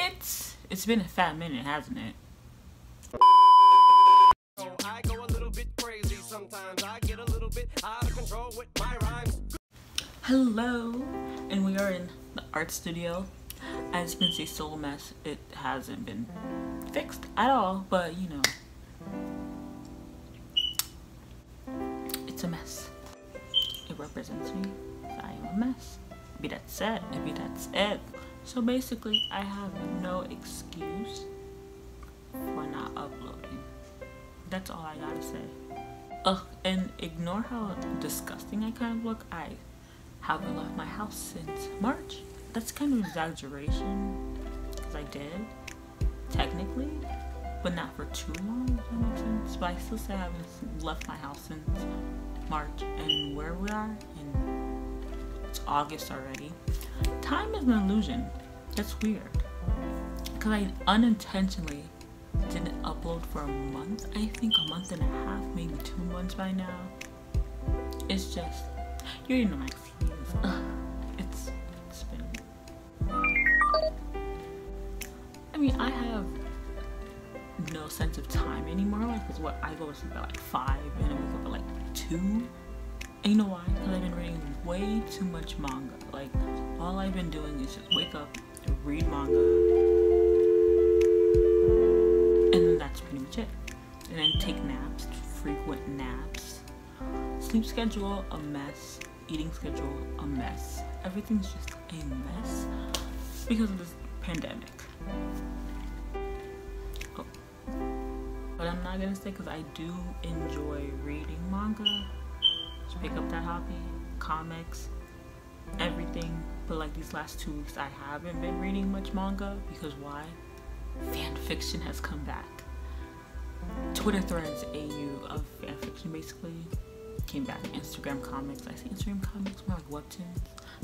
It's it's been a fat minute, hasn't it? I go a little bit crazy sometimes. I get a little bit out of control with my rhymes. Hello, and we are in the art studio. As you can see, still a mess. It hasn't been fixed at all, but you know, it's a mess. It represents me. I am a mess. Maybe that's it. Maybe that's it. So basically, I have no excuse for not uploading. That's all I gotta say. Ugh, and ignore how disgusting I kind of look. I haven't left my house since March. That's kind of exaggeration, because I did, technically, but not for too long, if that makes sense. But I still say I haven't left my house since March, and where we are, and it's August already. Time is an illusion. That's weird. Because I unintentionally didn't upload for a month. I think a month and a half, maybe two months by now. It's just, you already know my excuse. It's, it's been. I mean, I have no sense of time anymore. Like, cause what I go to sleep at like five and I wake up at like two. You know why? Because I've been reading way too much manga. Like, all I've been doing is just wake up read manga, and that's pretty much it. And then take naps, frequent naps. Sleep schedule, a mess. Eating schedule, a mess. Everything's just a mess because of this pandemic. Oh. But I'm not gonna say because I do enjoy reading manga. Just pick up that hobby, comics, everything. But like these last two weeks, I haven't been reading much manga because why? fan fiction has come back. Twitter threads AU of fan fiction basically came back. Instagram comics. I say Instagram comics more like webtoons,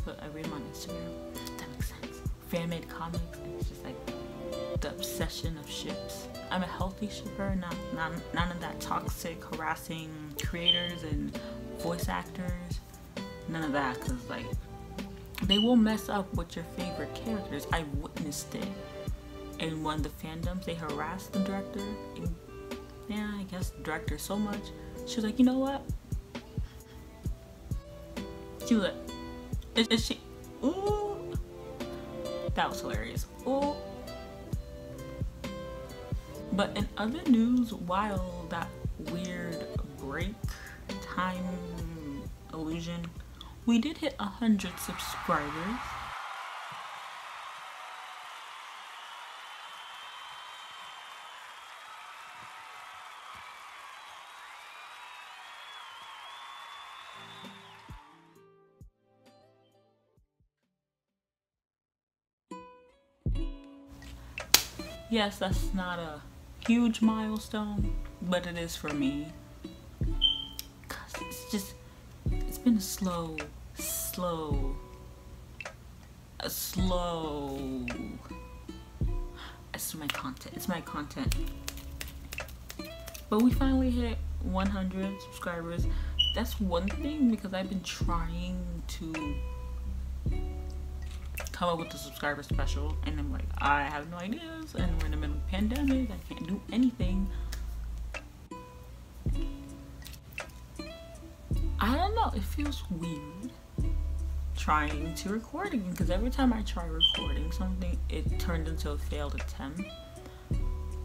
but I read them on Instagram. That makes sense. Fan made comics. And it's just like the obsession of ships. I'm a healthy shipper, not, not none of that toxic, harassing creators and voice actors. None of that, cause like they will mess up with your favorite characters. I witnessed it in one of the fandoms. They harassed the director. And, yeah, I guess the director so much. She was like, you know what? She was like, is, is she? Ooh, that was hilarious. Ooh. But in other news, while that weird break time illusion, we did hit a hundred subscribers. Yes, that's not a huge milestone, but it is for me. Cause it's just, it's been a slow, slow, a slow. It's my content. It's my content. But we finally hit 100 subscribers. That's one thing because I've been trying to come up with a subscriber special and I'm like I have no ideas and we're in the middle of a pandemic I can't do anything. I don't know it feels weird trying to record again because every time I try recording something it turned into a failed attempt.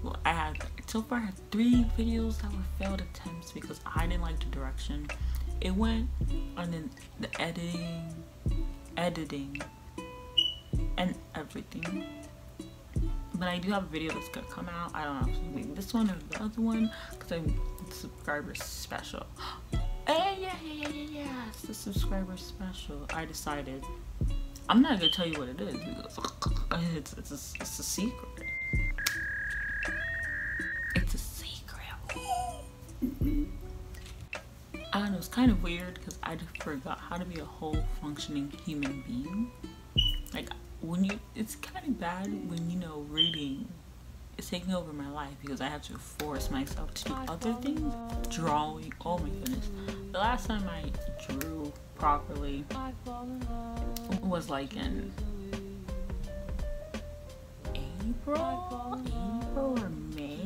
Well I had so far I had three videos that were failed attempts because I didn't like the direction. It went on the, the editing editing and everything. But I do have a video that's gonna come out. I don't know if this one or the other one because I'm subscriber special. Hey, yeah, yeah, yeah, yeah, yeah. It's the subscriber special. I decided. I'm not gonna tell you what it is because it's it's a, it's a secret. It's a secret. I don't know. It's kind of weird because I just forgot how to be a whole functioning human being. Like when you it's kind of bad when you know reading is taking over my life because I have to force myself to do other things. Drawing, oh my goodness. The last time I drew properly was like in April, April or May.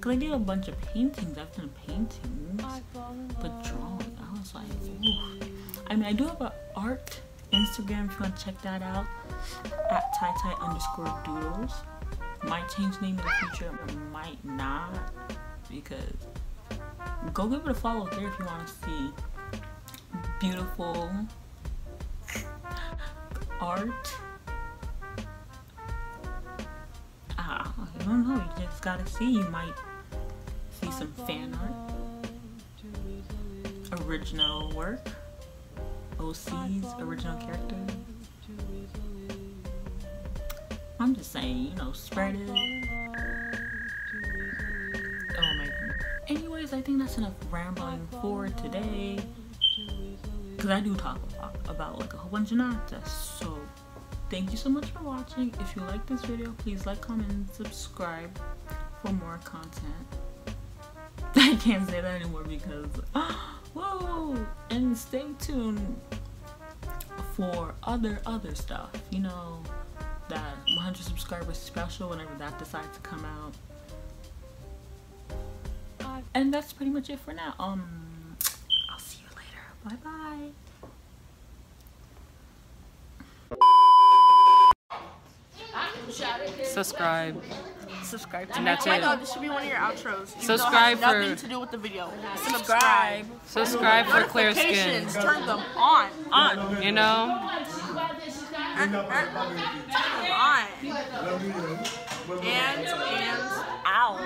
Cause I did a bunch of paintings. I've done paintings, but drawing, I was like, ooh. I mean, I do have an art Instagram if you want to check that out at tyty underscore doodles. Might change name in the future, might not because go give it a follow there if you want to see beautiful art. Ah, I don't know. You just gotta see. You might see some fan art, original work, OC's original character. I'm just saying, you know, spread it. Oh my. Anyways, I think that's enough rambling for today. Because I do talk about, about like a whole bunch of nonsense. So thank you so much for watching. If you like this video, please like, comment, and subscribe for more content. I can't say that anymore because whoa! And stay tuned for other other stuff. You know that 100 subscribers special whenever that decides to come out. And that's pretty much it for now. Um, I'll see you later. Bye bye. Subscribe. Subscribe to And me. that's oh my god, this should be one of your outros. Even Subscribe for- nothing to do with the video. Subscribe. Subscribe for clear skin. Turn them on. On. You know? Turn them on. And, and, ow.